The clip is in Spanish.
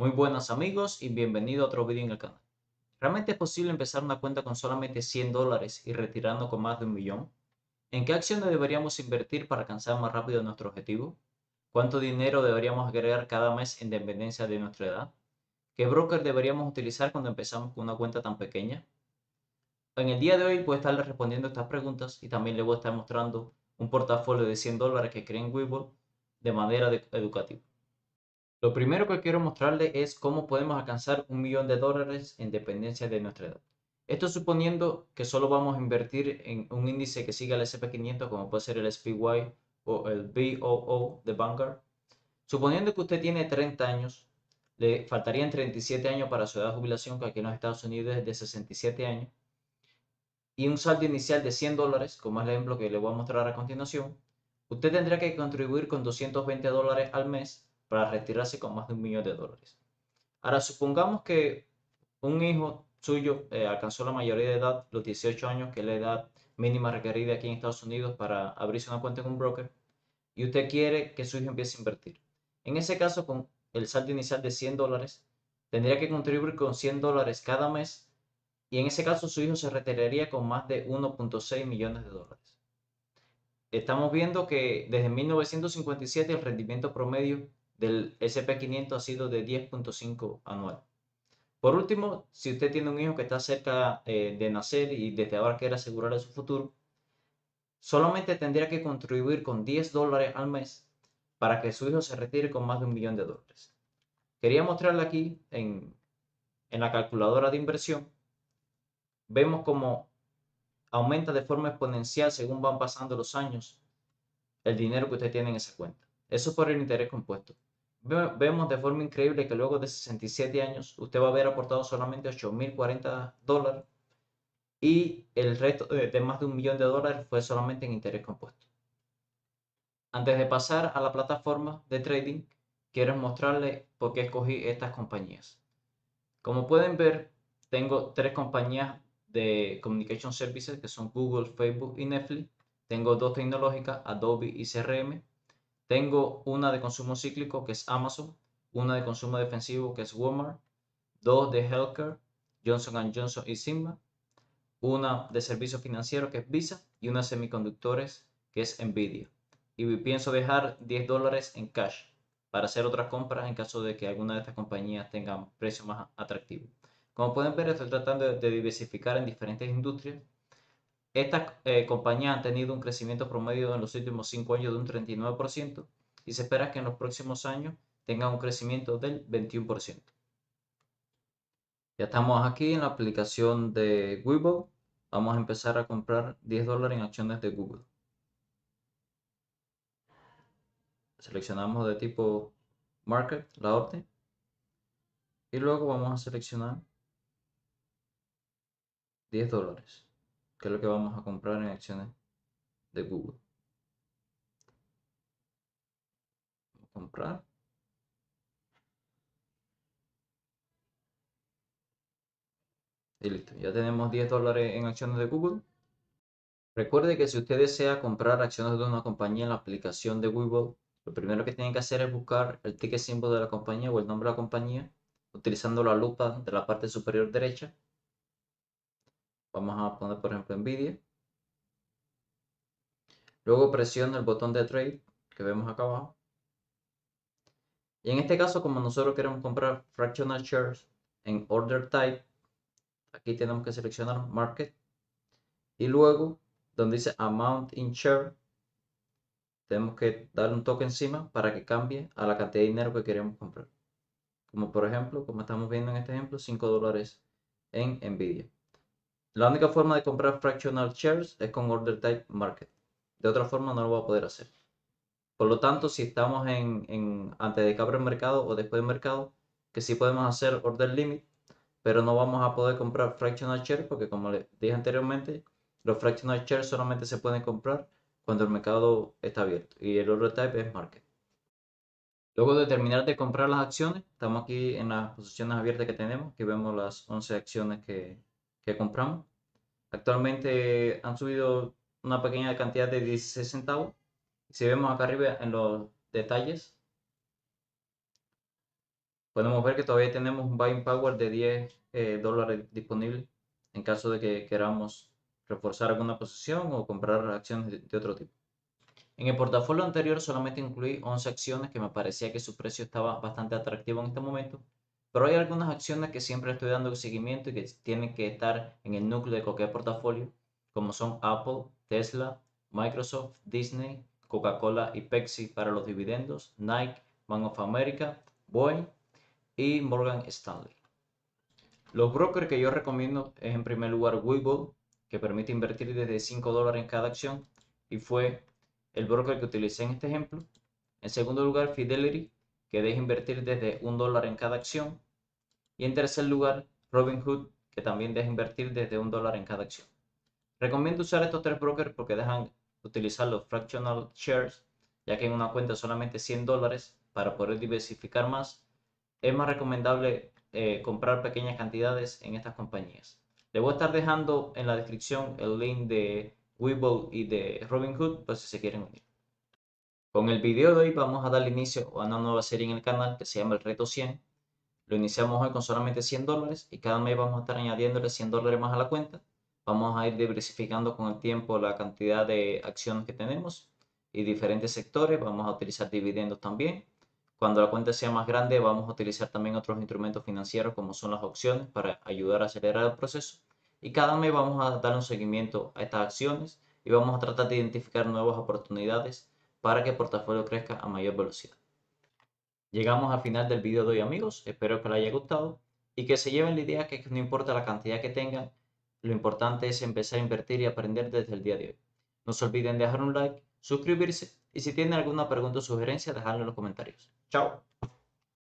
Muy buenas amigos y bienvenido a otro vídeo en el canal. ¿Realmente es posible empezar una cuenta con solamente 100 dólares y retirando con más de un millón? ¿En qué acciones deberíamos invertir para alcanzar más rápido nuestro objetivo? ¿Cuánto dinero deberíamos agregar cada mes en dependencia de nuestra edad? ¿Qué broker deberíamos utilizar cuando empezamos con una cuenta tan pequeña? En el día de hoy voy a estarle respondiendo estas preguntas y también le voy a estar mostrando un portafolio de 100 dólares que creé en Webull de manera educativa. Lo primero que quiero mostrarle es cómo podemos alcanzar un millón de dólares en dependencia de nuestra edad. Esto suponiendo que solo vamos a invertir en un índice que siga el SP500 como puede ser el SPY o el BOO de Vanguard. Suponiendo que usted tiene 30 años, le faltarían 37 años para su edad de jubilación, que aquí en los Estados Unidos es de 67 años, y un saldo inicial de 100 dólares, como es el ejemplo que le voy a mostrar a continuación, usted tendría que contribuir con 220 dólares al mes para retirarse con más de un millón de dólares. Ahora, supongamos que un hijo suyo eh, alcanzó la mayoría de edad, los 18 años, que es la edad mínima requerida aquí en Estados Unidos para abrirse una cuenta en un broker, y usted quiere que su hijo empiece a invertir. En ese caso, con el saldo inicial de 100 dólares, tendría que contribuir con 100 dólares cada mes, y en ese caso su hijo se retiraría con más de 1.6 millones de dólares. Estamos viendo que desde 1957 el rendimiento promedio del SP500 ha sido de 10.5 anual. Por último, si usted tiene un hijo que está cerca eh, de nacer y desde ahora quiere asegurarle su futuro, solamente tendría que contribuir con 10 dólares al mes para que su hijo se retire con más de un millón de dólares. Quería mostrarle aquí en, en la calculadora de inversión, vemos cómo aumenta de forma exponencial según van pasando los años el dinero que usted tiene en esa cuenta. Eso por el interés compuesto vemos de forma increíble que luego de 67 años usted va a haber aportado solamente 8.040 dólares y el resto de más de un millón de dólares fue solamente en interés compuesto. Antes de pasar a la plataforma de trading, quiero mostrarle por qué escogí estas compañías. Como pueden ver, tengo tres compañías de Communication Services que son Google, Facebook y Netflix. Tengo dos tecnológicas, Adobe y CRM. Tengo una de consumo cíclico que es Amazon, una de consumo defensivo que es Walmart, dos de healthcare, Johnson Johnson y Sigma, una de servicios financieros que es Visa y una de semiconductores que es Nvidia. Y pienso dejar 10 dólares en cash para hacer otras compras en caso de que alguna de estas compañías tengan precios más atractivos. Como pueden ver, estoy tratando de diversificar en diferentes industrias estas eh, compañías han tenido un crecimiento promedio en los últimos 5 años de un 39% y se espera que en los próximos años tengan un crecimiento del 21%. Ya estamos aquí en la aplicación de Google. Vamos a empezar a comprar 10 dólares en acciones de Google. Seleccionamos de tipo Market, la orden. Y luego vamos a seleccionar 10 dólares que es lo que vamos a comprar en acciones de Google. Comprar. Y listo, ya tenemos 10 dólares en acciones de Google. Recuerde que si usted desea comprar acciones de una compañía en la aplicación de Google, lo primero que tienen que hacer es buscar el ticket símbolo de la compañía o el nombre de la compañía, utilizando la lupa de la parte superior derecha Vamos a poner, por ejemplo, NVIDIA. Luego presiona el botón de Trade que vemos acá abajo. Y en este caso, como nosotros queremos comprar fractional shares en order type, aquí tenemos que seleccionar market. Y luego, donde dice amount in share, tenemos que dar un toque encima para que cambie a la cantidad de dinero que queremos comprar. Como por ejemplo, como estamos viendo en este ejemplo, 5 dólares en Nvidia. La única forma de comprar fractional shares es con order type market. De otra forma no lo voy a poder hacer. Por lo tanto, si estamos en, antes de que abra el mercado o después del mercado, que sí podemos hacer order limit, pero no vamos a poder comprar fractional shares porque como les dije anteriormente, los fractional shares solamente se pueden comprar cuando el mercado está abierto y el order type es market. Luego de terminar de comprar las acciones, estamos aquí en las posiciones abiertas que tenemos, que vemos las 11 acciones que, que compramos. Actualmente han subido una pequeña cantidad de 16 centavos. Si vemos acá arriba en los detalles, podemos ver que todavía tenemos un buying power de 10 eh, dólares disponible en caso de que queramos reforzar alguna posición o comprar acciones de, otro tipo. En el portafolio anterior solamente incluí 11 acciones que me parecía que su precio estaba bastante atractivo en este momento, pero hay algunas acciones que siempre estoy dando seguimiento y que tienen que estar en el núcleo de cualquier portafolio, como son Apple, Tesla, Microsoft, Disney, Coca-Cola y Pepsi para los dividendos, Nike, Bank of America, Boeing y Morgan Stanley. Los brokers que yo recomiendo es en primer lugar Webull, que permite invertir desde 5 dólares en cada acción y fue el broker que utilicé en este ejemplo. En segundo lugar Fidelity, que deja invertir desde 1 dólar en cada acción. Y en tercer lugar Robinhood, que también deja invertir desde 1 dólar en cada acción. Recomiendo usar estos tres brokers porque dejan utilizar los fractional shares, ya que en una cuenta solamente 100 dólares para poder diversificar más, es más recomendable eh, comprar pequeñas cantidades en estas compañías. Le voy a estar dejando en la descripción el link de Webull y de Robinhood, pues si se quieren unir. Con el video de hoy vamos a dar inicio a una nueva serie en el canal que se llama el Reto 100. Lo iniciamos hoy con solamente 100 dólares y cada mes vamos a estar añadiéndole 100 dólares más a la cuenta. Vamos a ir diversificando con el tiempo la cantidad de acciones que tenemos y diferentes sectores. Vamos a utilizar dividendos también cuando la cuenta sea más grande, vamos a utilizar también otros instrumentos financieros como son las opciones para ayudar a acelerar el proceso. Y cada mes vamos a dar un seguimiento a estas acciones y vamos a tratar de identificar nuevas oportunidades para que el portafolio crezca a mayor velocidad. Llegamos al final del video de hoy amigos, espero que les haya gustado y que se lleven la idea que no importa la cantidad que tengan, lo importante es empezar a invertir y aprender desde el día de hoy. No se olviden dejar un like, suscribirse y si tienen alguna pregunta o sugerencia, dejadlo en los comentarios. Chao.